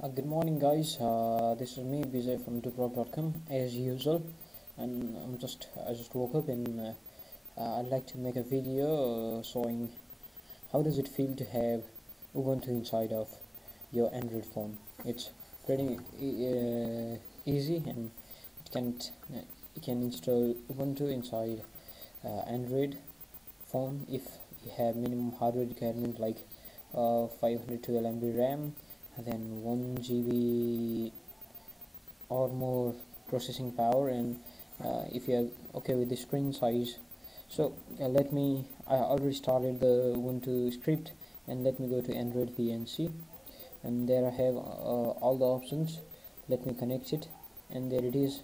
Uh, good morning, guys. Uh, this is me, Vijay from Duproc.com, as usual, and I'm just I just woke up and uh, uh, I'd like to make a video uh, showing how does it feel to have Ubuntu inside of your Android phone. It's pretty uh, easy, and it can you can install Ubuntu inside Android phone if you have minimum hardware requirement like uh, 512 MB RAM then 1 GB or more processing power and uh, if you are okay with the screen size. So uh, let me I already started the Ubuntu script and let me go to Android VNC and there I have uh, all the options. Let me connect it. And there it is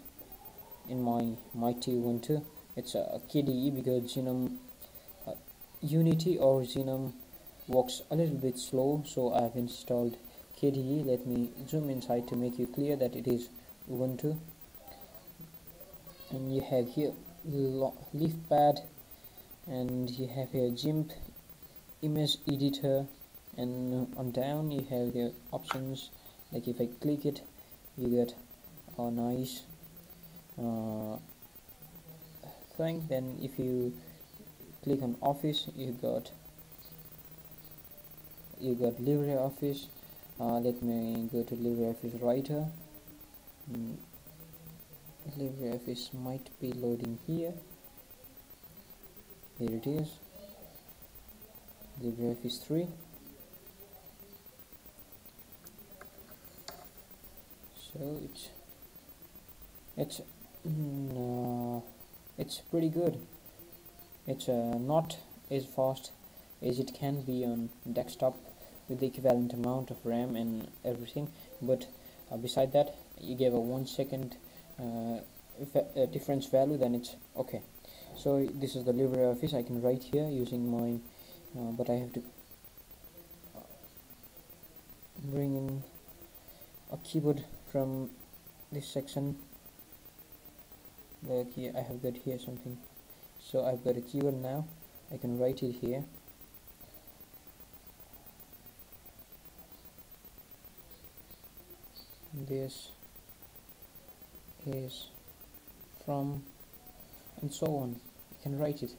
in my mighty Ubuntu. It's a KDE because GNOME uh, Unity or GNOME works a little bit slow so I've installed KDE let me zoom inside to make you clear that it is Ubuntu. And you have here leaf pad and you have here GIMP image editor and on down you have the options. Like if I click it you get a nice uh, thing. Then if you click on office you got you got LibreOffice uh, let me go to LibreOffice writer mm. LibreOffice might be loading here. Here it is. LibreOffice 3 so it's it's mm, uh, it's pretty good. It's uh, not as fast as it can be on desktop with the equivalent amount of RAM and everything but uh, beside that you give a one second uh, uh, difference value then it's okay. So this is the LibreOffice I can write here using mine uh, but I have to bring in a keyboard from this section. Look here I have got here something. So I've got a keyboard now. I can write it here this is from and so on. I can write it.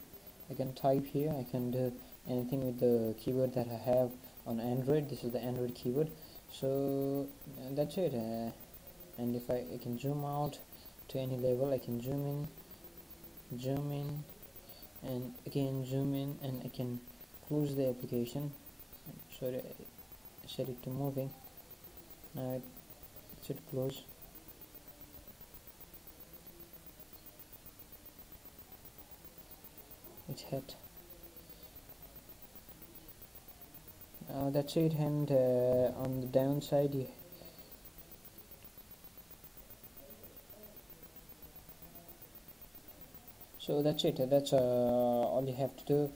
I can type here. I can do anything with the keyboard that I have on Android. This is the Android keyboard so uh, that's it. Uh, and if I, I can zoom out to any level I can zoom in zoom in and again zoom in and I can close the application. Sorry I set it to moving. Now it should close. It's hit. Uh, that's it and uh, on the downside you so that's it. That's uh, all you have to do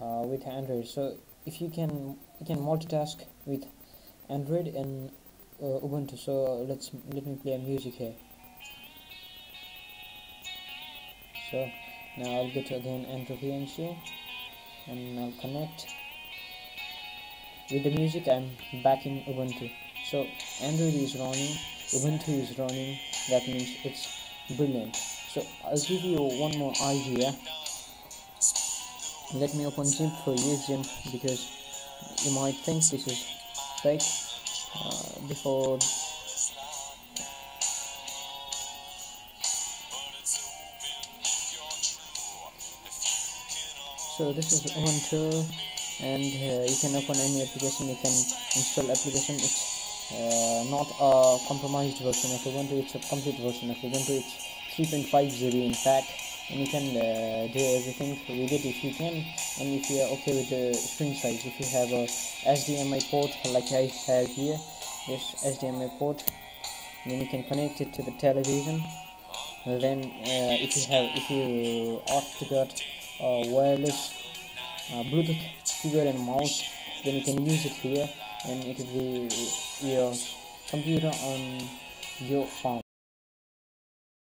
uh, with Android. So if you can you can multitask with Android and Uh, Ubuntu so let's let me play music here. So now I'll go to again enter VNC and I'll connect with the music. I'm back in Ubuntu. So Android is running Ubuntu is running that means it's brilliant. So I'll give you one more idea. Let me open GIMP for you GIMP because you might think this is fake uh, before so this is Ubuntu and uh, you can open any application. You can install application. It's uh, not a compromised version. Of Ubuntu it's a complete version. Of Ubuntu it's 3.5 GB in fact and you can uh, do everything with it if you can. And if you are okay with the screen size if you have a HDMI port like I have here this HDMI port then you can connect it to the television. Then uh, if you have if you opt to get a wireless uh, Bluetooth keyboard and mouse then you can use it here. And it will be your computer on your phone